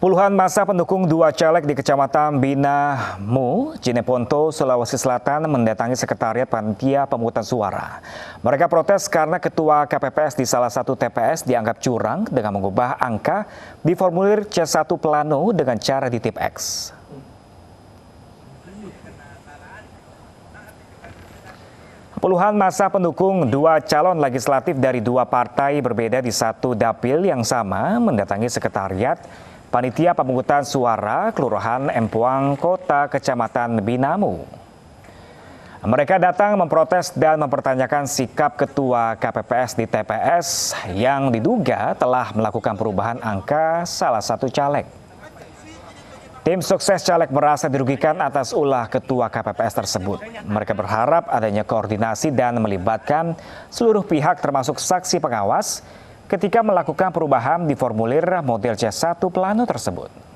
Puluhan masa pendukung dua caleg di Kecamatan Binamu, Cineponto, Sulawesi Selatan mendatangi Sekretariat Panitia Pemungutan Suara. Mereka protes karena ketua KPPS di salah satu TPS dianggap curang dengan mengubah angka di formulir C1 Plano dengan cara ditip X. Puluhan masa pendukung dua calon legislatif dari dua partai berbeda di satu dapil yang sama mendatangi sekretariat Panitia Pemungutan Suara Kelurahan Empuang Kota Kecamatan Binamu. Mereka datang memprotes dan mempertanyakan sikap Ketua KPPS di TPS yang diduga telah melakukan perubahan angka salah satu caleg. Tim sukses caleg merasa dirugikan atas ulah Ketua KPPS tersebut. Mereka berharap adanya koordinasi dan melibatkan seluruh pihak termasuk saksi pengawas ketika melakukan perubahan di formulir model C1 Plano tersebut.